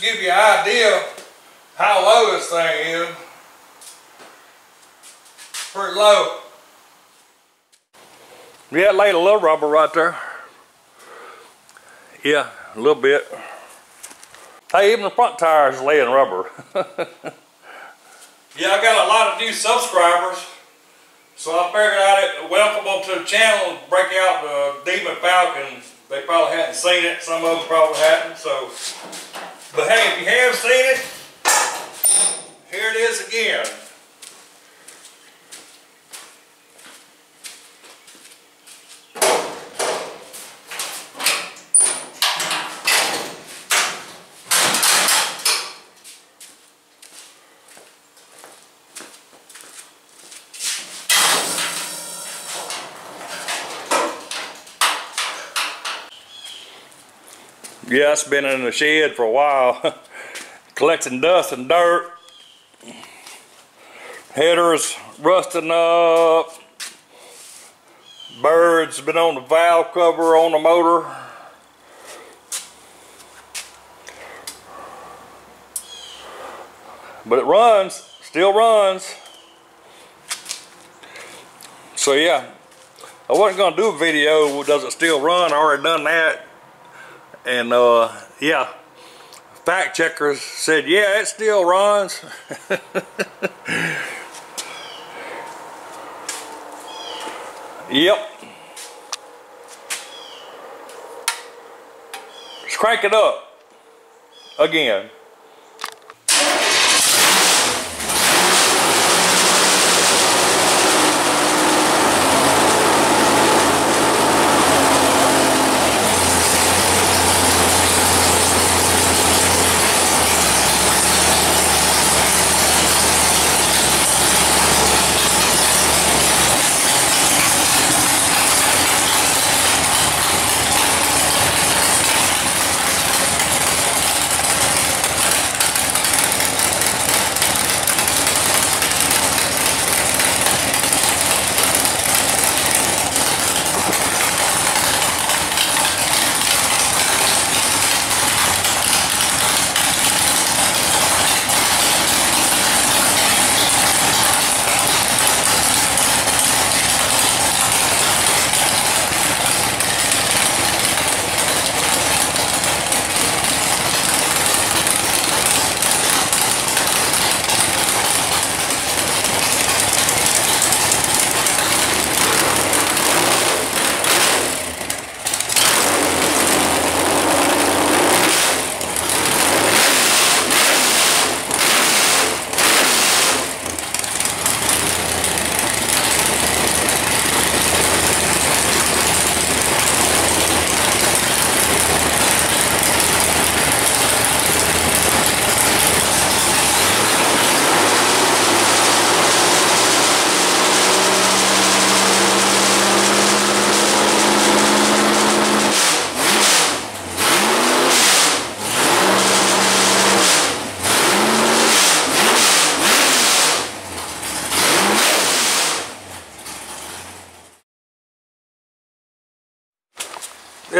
just to give you an idea how low this thing is. Pretty low. Yeah, it laid a little rubber right there. Yeah, a little bit. Hey, even the front tires laying rubber. yeah, I got a lot of new subscribers. So I figured I'd welcome them to the channel and break out the Demon Falcon. They probably hadn't seen it. Some of them probably hadn't. So, But hey, if you have seen it, here it is again. Yeah, it's been in the shed for a while, collecting dust and dirt. Headers rusting up. Birds been on the valve cover on the motor. But it runs, still runs. So yeah, I wasn't gonna do a video, does it still run? I already done that and uh, yeah, fact checkers said, yeah, it still runs. yep. Let's crank it up again.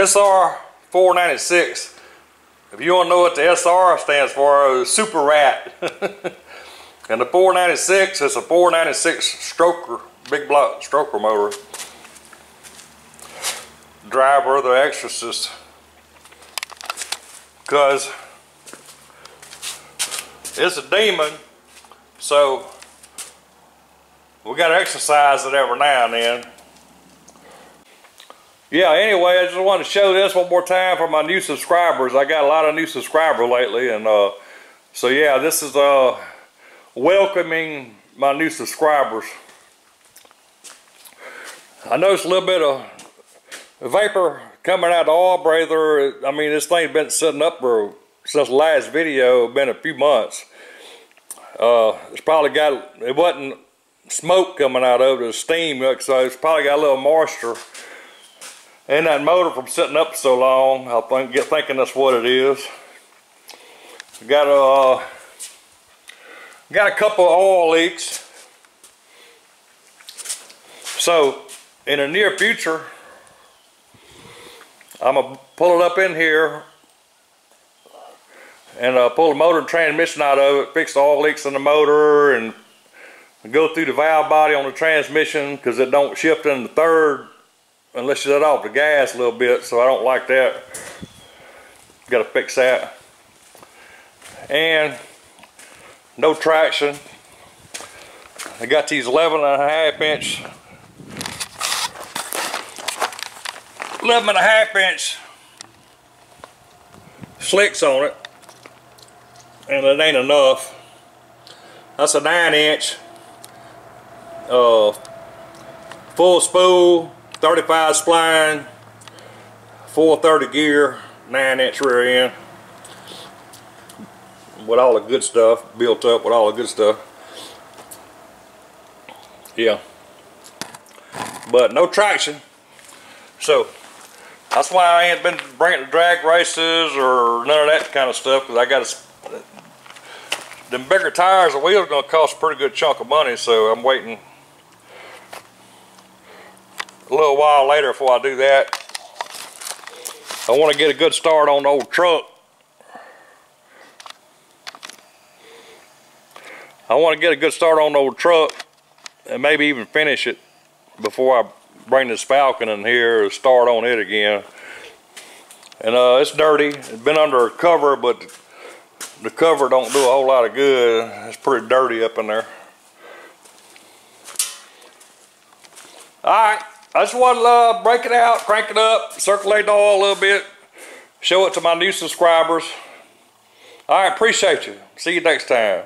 SR 496. If you to know what the SR stands for, Super Rat. and the 496 is a 496 stroker, big block stroker motor. Driver, the exorcist. Because it's a demon, so we got to exercise it every now and then yeah, anyway, I just wanted to show this one more time for my new subscribers. I got a lot of new subscribers lately, and uh, so yeah, this is uh, welcoming my new subscribers. I noticed a little bit of vapor coming out of the oil breather. I mean, this thing's been sitting up for since the last video, been a few months. Uh, it's probably got, it wasn't smoke coming out of it, steam, so it's probably got a little moisture and that motor from sitting up so long, I think, get thinking that's what it is. Got a, uh, got a couple of oil leaks. So, in the near future, I'm gonna pull it up in here and uh, pull the motor and transmission out of it, fix the oil leaks in the motor, and go through the valve body on the transmission because it don't shift in the third unless you let off the gas a little bit, so I don't like that. Got to fix that. And no traction. I got these 11 and a half inch 11 and a half inch slicks on it and it ain't enough that's a 9 inch uh, full spool 35 spline 430 gear 9 inch rear end with all the good stuff built up with all the good stuff. Yeah. But no traction. So that's why I ain't been bringing drag races or none of that kind of stuff because I got them bigger tires and wheels going to cost a pretty good chunk of money so I'm waiting a little while later before I do that I want to get a good start on the old truck I want to get a good start on the old truck and maybe even finish it before I bring this Falcon in here and start on it again. And uh, it's dirty. It's been under a cover, but the cover don't do a whole lot of good. It's pretty dirty up in there. Alright, I just want to uh, break it out, crank it up, circulate the oil a little bit, show it to my new subscribers. Alright, appreciate you. See you next time.